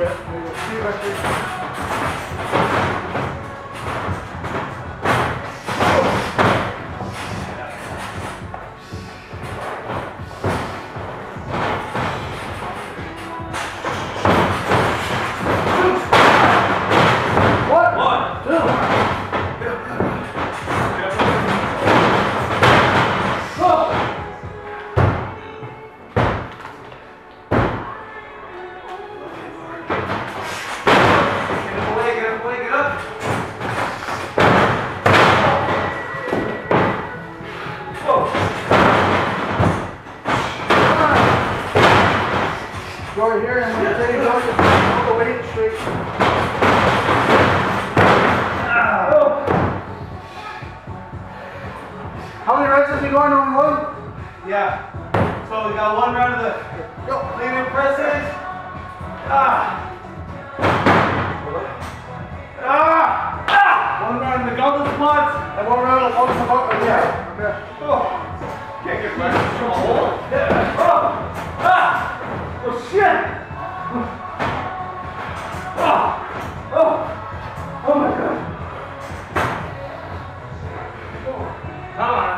Yeah, there you go. Oh. Can't get back from a hole. Yeah. Oh. Ah. Oh shit. Oh. Oh. Oh my god. Come on.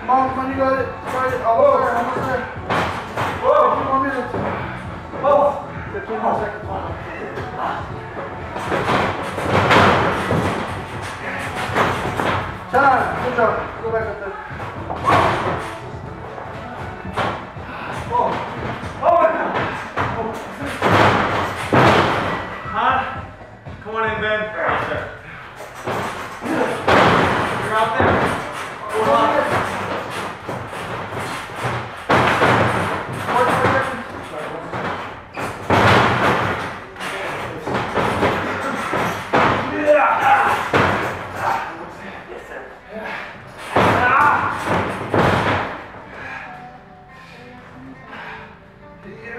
Come on, come on, you got it. Got it. There, almost there. Whoa. Two more minutes. Oh. Fifteen more seconds. Time. Good job. Go back up there. Oh. Oh my god. Huh? Come on in, Ben. Yes. You're out there. Hold on.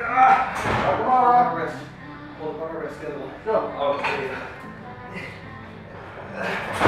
Come on, Rob. Wrist. Hold our wrist, get a little. Go. Oh, there you go.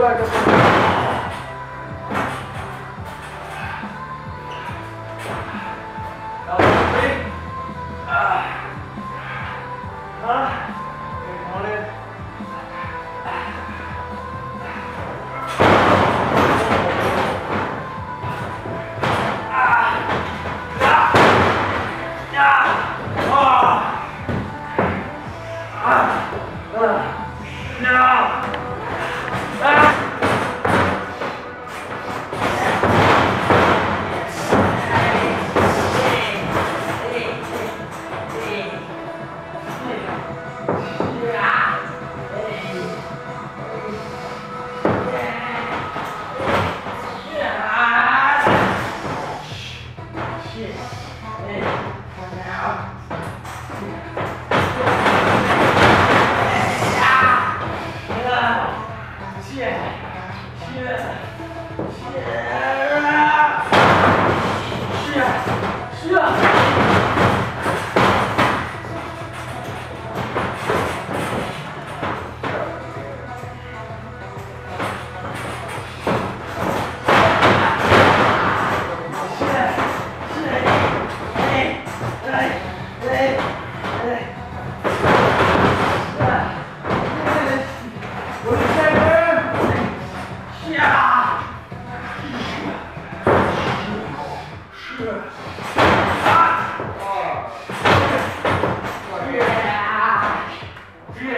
Job.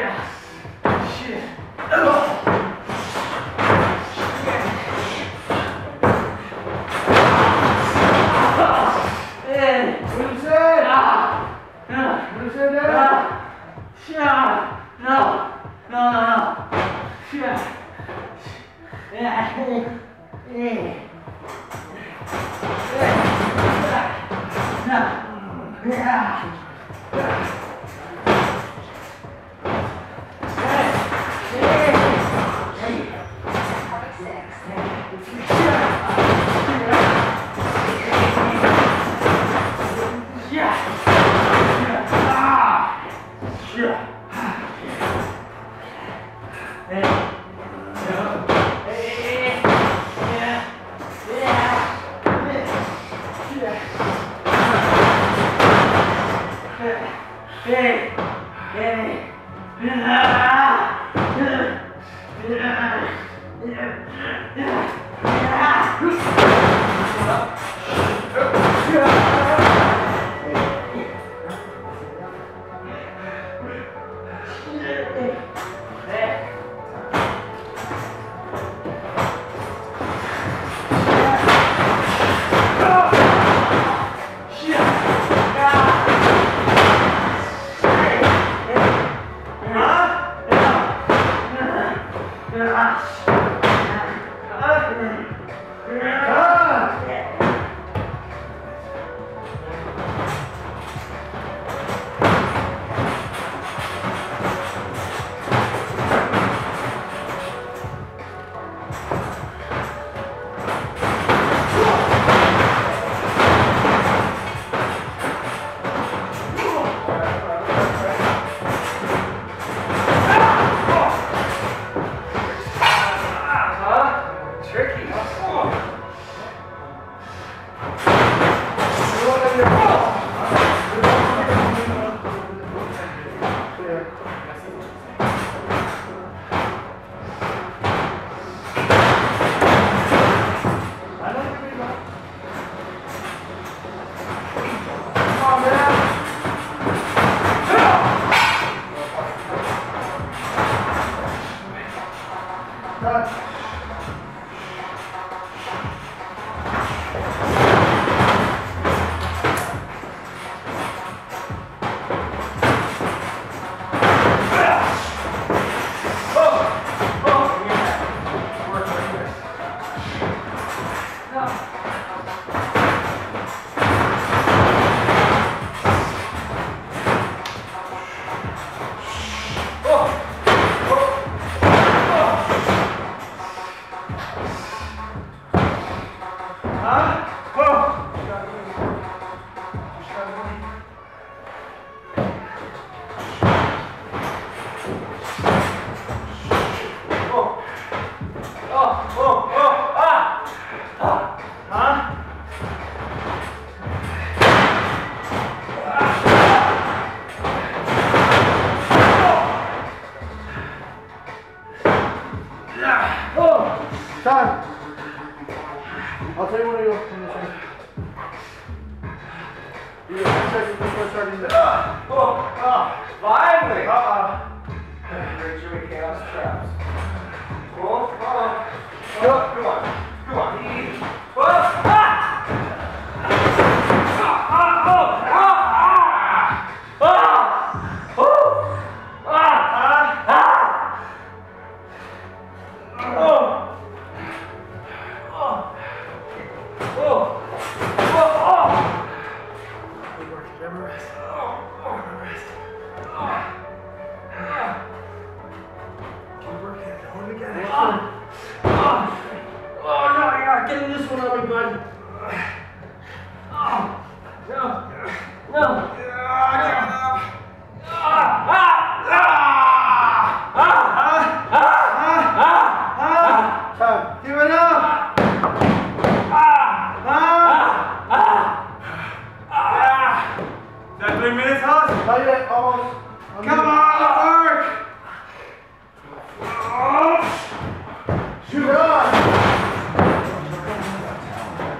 谢。next. Thank you.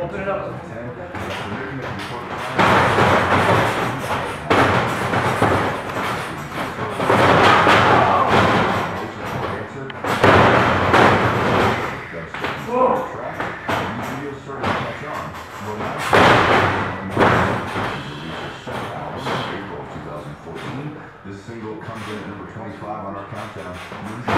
Open it up. this single comes in at number 25 on our countdown.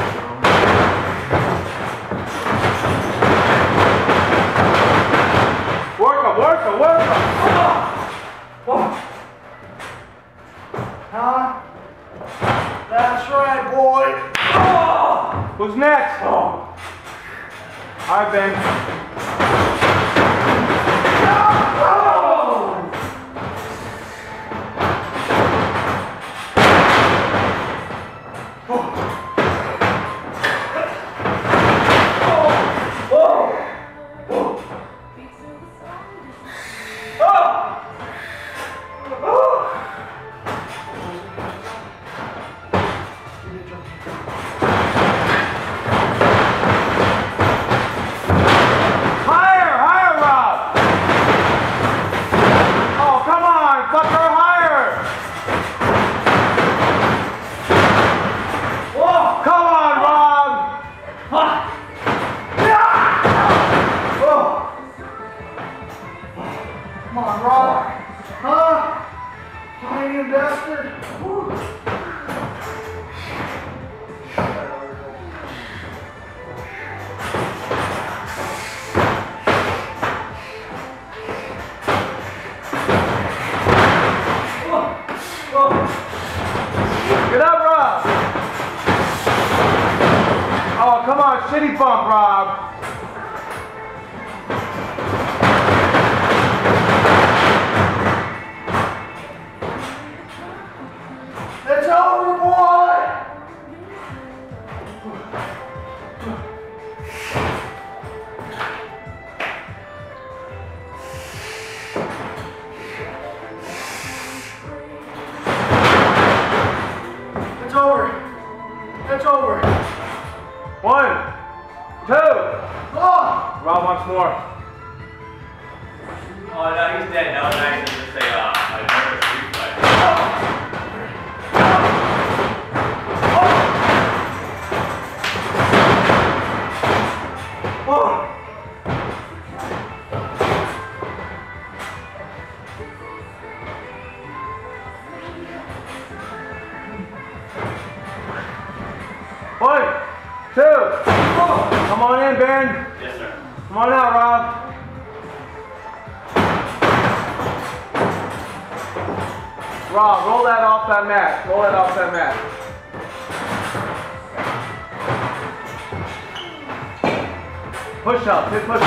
Push up, push up.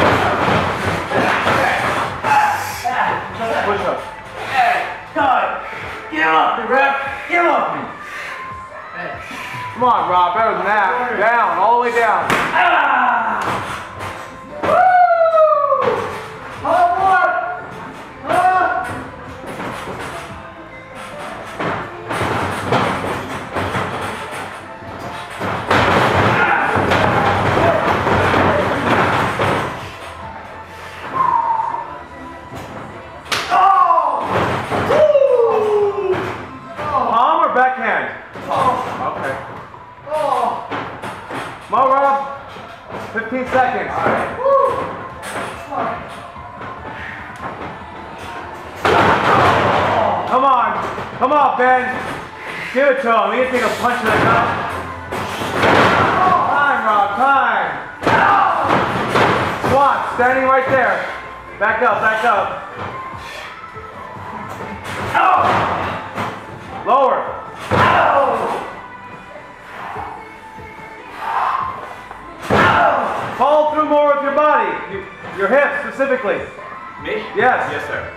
Push up. God, get off me. Get off me. Come on, Rob, better than that. Down, all the way down. Ah! Specifically. Me? Yes. Yes, sir.